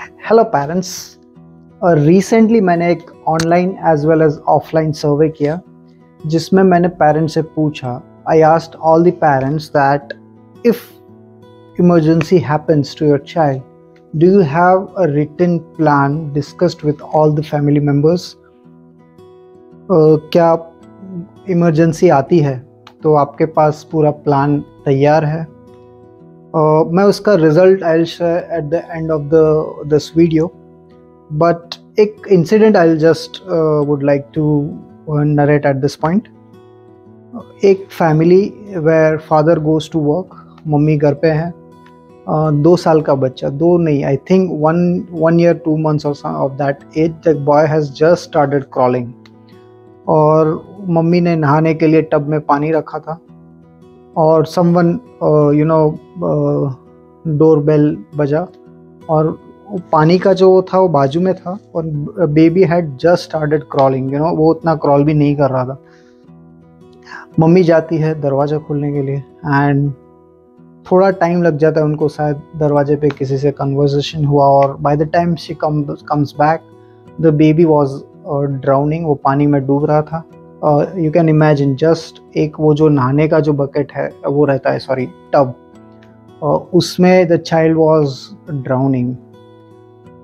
Hello parents recently मैंने एक online as well as offline survey किया, जिसमें मैंने पेरेंट्स से पूछा I asked all the parents that if emergency happens to your child do you have a written plan discussed with all the family members क्या emergency आती है? तो आपके पास पूरा प्लान तैयार है? Uh, मैं उसका result I share at the end of the this video but एक incident I just would like to narrate at this point एक family where father goes to work mummy घर पे हैं। Uh, दो साल का बच्चा दो नहीं I think one one year two months of that age the boy has just started crawling और मम्मी ने नहाने के लिए टब में पानी रखा था। और someone you know door bell बजा और पानी का जो था, वो बाजू में था और baby had just started crawling you know वो उतना क्रॉल भी नहीं कर रहा था। मम्मी जाती है दरवाज़ा खोलने के लिए एंड थोड़ा टाइम लग जाता है उनको, शायद दरवाजे पे किसी से कन्वर्जेशन हुआ और by the time she come comes back the baby was drowning वो पानी में डूब रहा था। यू कैन इमेजिन जस्ट एक वो जो नहाने का जो बकेट है वो रहता है सॉरी टब uh, उसमें द चाइल्ड वॉज़ ड्राउनिंग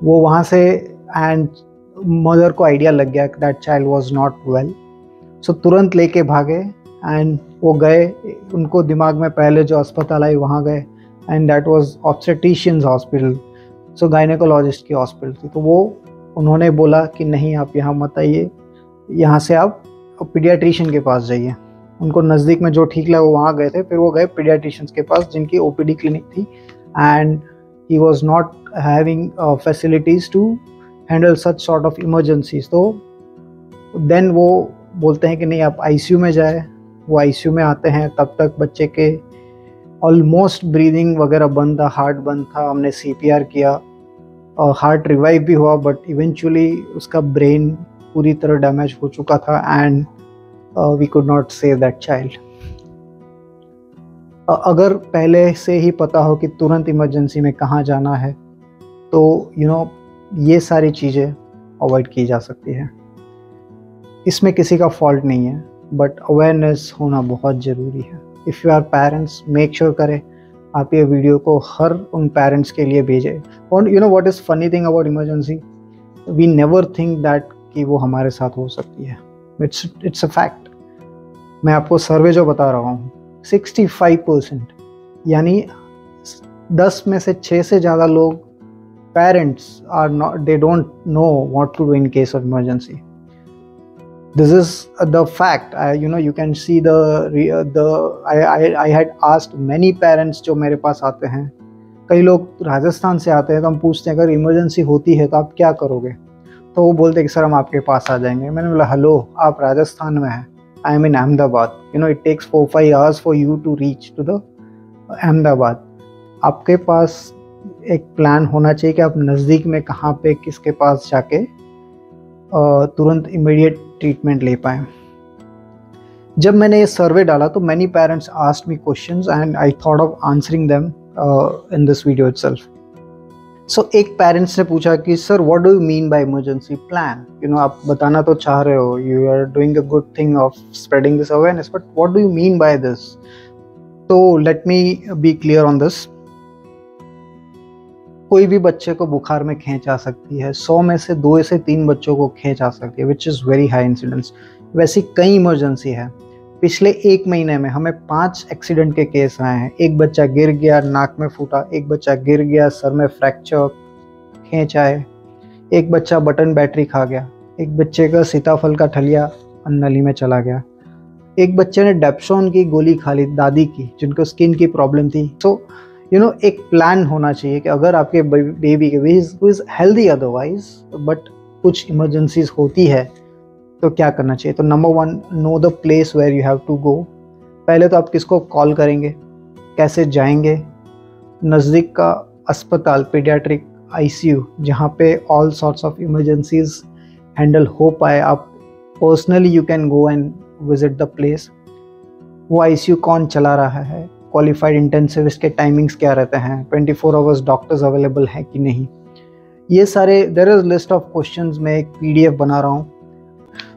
वो वहाँ से एंड मदर को आइडिया लग गया that child was not well so तुरंत लेके भागे एंड वो गए उनको दिमाग में पहले जो अस्पताल आई वहाँ गए and that was obstetricians hospital so gynaecologist की हॉस्पिटल थी। तो वो उन्होंने बोला कि नहीं आप यहाँ मत आइए। यहाँ से आप पीडियाट्रिशियन के पास जाइए। उनको नज़दीक में जो ठीक लगा वो वहाँ गए थे, फिर वो गए पीडियाट्रिशियंस के पास जिनकी ओपीडी क्लिनिक थी। And he was not having facilities to handle such sort of emergencies तो देन वो बोलते हैं कि नहीं, आप आईसीयू में जाए। वो आईसीयू में आते हैं, तब तक बच्चे के ऑलमोस्ट ब्रीदिंग वगैरह बंद था हार्ट बंद था, हमने सीपीआर किया। और हार्ट रिवाइव भी हुआ बट इवेंचुअली उसका ब्रेन पूरी तरह डैमेज हो चुका था and we could not save that child अगर पहले से ही पता हो कि तुरंत इमरजेंसी में कहाँ जाना है तो यू you नो know, ये सारी चीज़ें अवॉइड की जा सकती है। इसमें किसी का फॉल्ट नहीं है बट अवेयरनेस होना बहुत ज़रूरी है। If you are parents make sure करें आप ये वीडियो को हर उन पेरेंट्स के लिए भेजें। और you know what is funny thing about emergency we never think that कि वो हमारे साथ हो सकती है। इट्स इट्स अ फैक्ट मैं आपको सर्वे जो बता रहा हूँ सिक्सटी फाइव परसेंट यानी दस में से छः से ज़्यादा लोग parents are not they don't know what to do in case of emergency this is the fact. I, you know you can see the asked many parents जो मेरे पास आते हैं। कई लोग राजस्थान से आते हैं तो हम पूछते हैं अगर इमरजेंसी होती है तो आप क्या करोगे? तो वो बोलते कि, सर, हम आपके पास आ जाएँगे। मैंने बोला, हेलो, आप राजस्थान में हैं। I am in Ahmedabad you know it takes four five hours for you to reach to the Ahmedabad आपके पास एक प्लान होना चाहिए कि आप नज़दीक में कहाँ पे, किसके पास जाके तुरंत इमीडिएट ट्रीटमेंट ले पाए। जब मैंने ये सर्वे डाला तो many parents asked me question and I thought of answering them in this video itself so so, एक पेरेंट्स ने पूछा कि sir what do you mean by emergency plan you know आप बताना तो चाह रहे हो you are doing a good thing of spreading this awareness but what do you mean by this तो let me be clear on this कोई भी बच्चे को बुखार में खेच आ सकती है सौ में से दो से तीन बच्चों को खेच आ सकती है which is very high incidence वैसी कई इमरजेंसी है। पिछले एक महीने में हमें पाँच एक्सीडेंट के केस आए हैं। एक बच्चा गिर गया, नाक में फूटा, एक बच्चा गिर गया, सर में फ्रैक्चर खेच आए। एक बच्चा बटन बैटरी खा गया। एक बच्चे का सीताफल का ठलिया नली में चला गया। एक बच्चे ने डेप्सोन की गोली खा ली, दादी की, जिनको स्किन की प्रॉब्लम थी। सो यू नो एक प्लान होना चाहिए कि अगर आपके बेबी के इज़ हेल्दी अदरवाइज़ बट कुछ इमरजेंसीज होती है तो क्या करना चाहिए? तो number one know the place where you have to go पहले तो आप किसको कॉल करेंगे? कैसे जाएँगे? नज़दीक का अस्पताल पीडियाट्रिक आईसीयू जहाँ पे all sorts of emergencies handle हो पाए। आप personally you can go and visit the place वो आईसीयू कौन चला रहा है? क्वालिफाइड इंटेंसिविस्ट के टाइमिंग्स क्या रहते हैं? 24 फोर आवर्स डॉक्टर्स अवेलेबल हैं कि नहीं? ये सारे there is list of question मैं एक पीडीएफ बना रहा हूँ।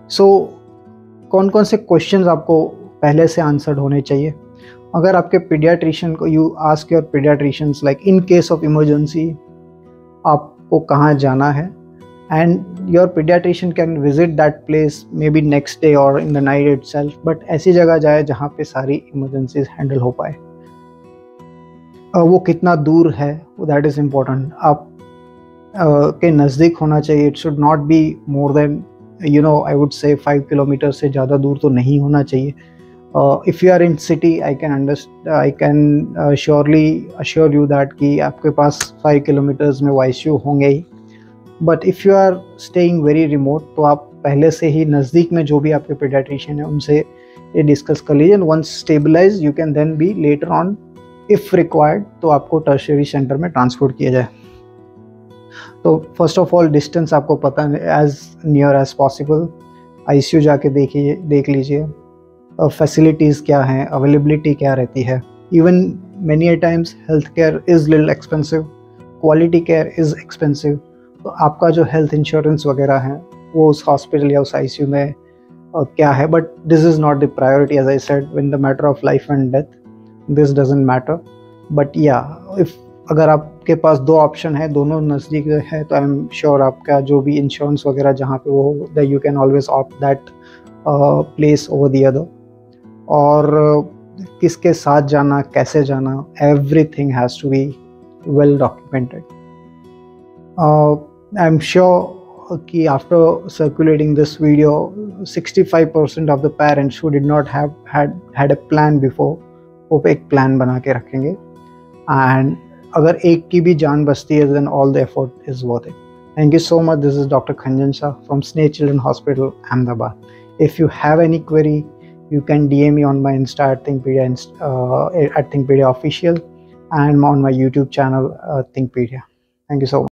सो so, कौन कौन से क्वेश्चंस आपको पहले से आंसर्ड होने चाहिए? अगर आपके पीडियाट्रिशियन को you ask your paediatricians like in case of emergency आपको कहाँ जाना है? And your paediatrician can visit that place maybe next day और in the night itself but ऐसी जगह जाए जहाँ पे सारी इमरजेंसीज हैंडल हो पाए। वो कितना दूर है दैट इज़ इम्पोर्टेंट आप के नज़दीक होना चाहिए। It should not be more than you know I would say five kilometre से ज़्यादा दूर तो नहीं होना चाहिए। If you are in city I can understand I can surely assure you that कि आपके पास फाइव किलोमीटर्स में वाई होंगे ही। But if you are staying very remote तो आप पहले से ही नज़दीक में जो भी आपके पेडाट्रिशियन है, उनसे ये डिस्कस कर लीजिए। Once stabilise you can then be later on if required तो आपको टर्शरी सेंटर में ट्रांसपोर्ट किया जाए। तो फ़र्स्ट ऑफ़ ऑल डिस्टेंस आपको पता as near as possible ICU जाके देखिए देख लीजिए। फैसिलिटीज़ क्या हैं अवेलेबिलिटी क्या रहती है। Even many a times health care is lil expensive quality care is expensive तो आपका जो हेल्थ इंश्योरेंस वगैरह है वो उस हॉस्पिटल या उस आईसीयू में uh, क्या है? But this is not the priority as I said when the matter of life and death this doesn't matter but या इफ़ अगर आपके पास दो ऑप्शन है, दोनों नज़दीक है तो आई एम श्योर आपका जो भी इंश्योरेंस वगैरह जहाँ पे वो हो you can always opt that place over the other और किसके साथ जाना, कैसे जाना everything has to be well documented I am sure कि after circulating this video 65% of the parents who did not had had a plan before वो एक plan बना के रखेंगे. एंड अगर एक की भी जान बचती है then all the effort is worth it thank you so much this is doctor Khanjan Shah from Sneh children hospital Ahmedabad if you have any query you can D M on my insta at think pedia at think pedia official and on my YouTube channel think pedia thank you so much